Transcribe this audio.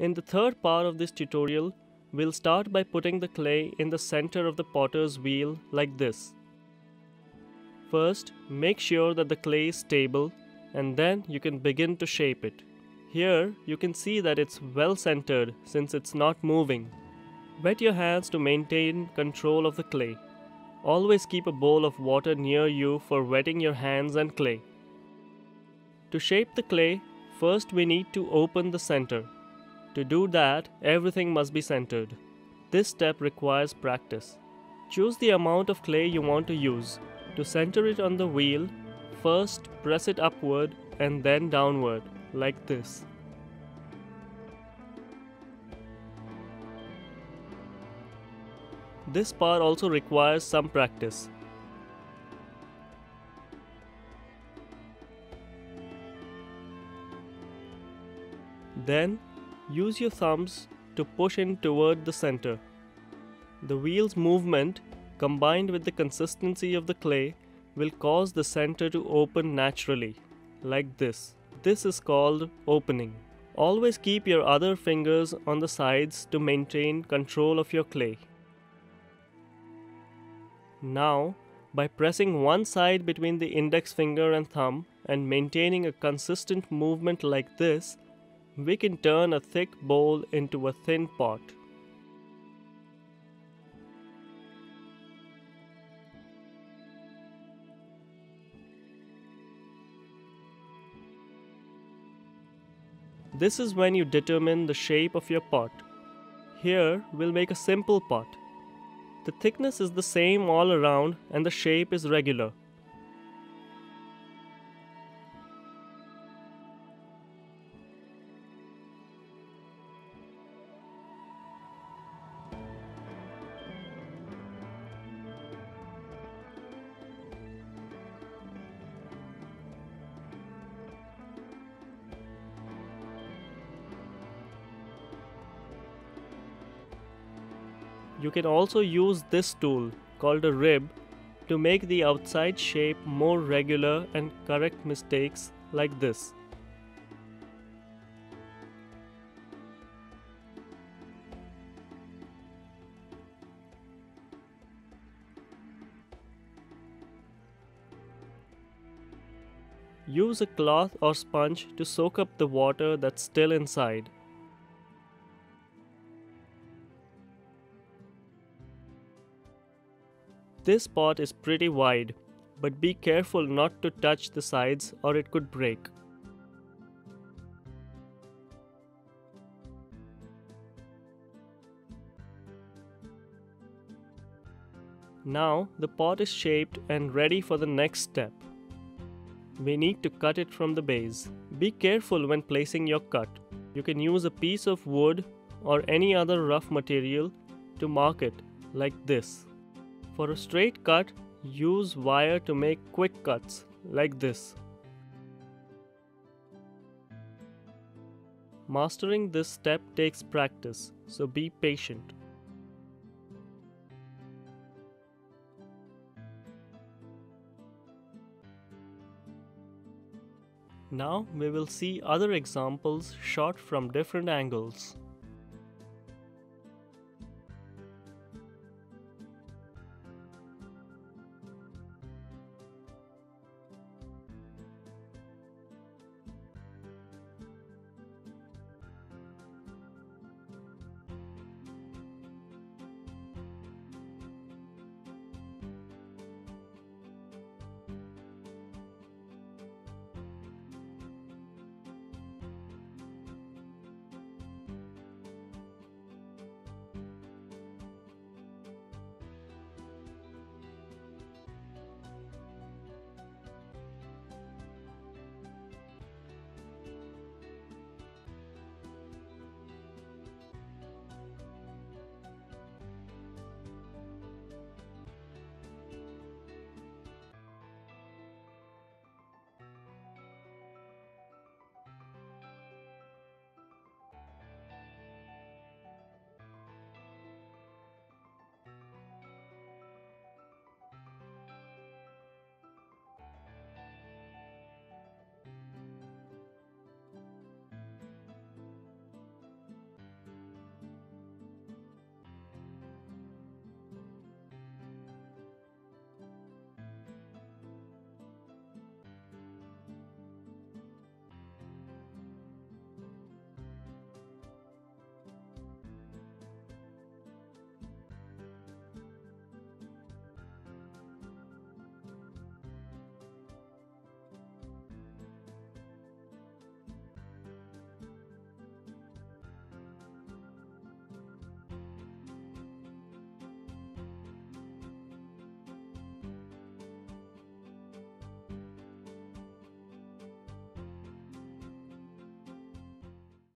In the third part of this tutorial, we'll start by putting the clay in the center of the potter's wheel like this. First, make sure that the clay is stable and then you can begin to shape it. Here, you can see that it's well centered since it's not moving. Wet your hands to maintain control of the clay. Always keep a bowl of water near you for wetting your hands and clay. To shape the clay, first we need to open the center. To do that, everything must be centered. This step requires practice. Choose the amount of clay you want to use. To center it on the wheel, first press it upward and then downward like this. This part also requires some practice. Then use your thumbs to push in toward the center. The wheel's movement combined with the consistency of the clay will cause the center to open naturally, like this. This is called opening. Always keep your other fingers on the sides to maintain control of your clay. Now, by pressing one side between the index finger and thumb and maintaining a consistent movement like this, we can turn a thick bowl into a thin pot. This is when you determine the shape of your pot. Here, we'll make a simple pot. The thickness is the same all around and the shape is regular. You can also use this tool called a rib to make the outside shape more regular and correct mistakes like this. Use a cloth or sponge to soak up the water that's still inside. This pot is pretty wide, but be careful not to touch the sides or it could break. Now the pot is shaped and ready for the next step. We need to cut it from the base. Be careful when placing your cut. You can use a piece of wood or any other rough material to mark it like this. For a straight cut, use wire to make quick cuts like this. Mastering this step takes practice, so be patient. Now we will see other examples shot from different angles.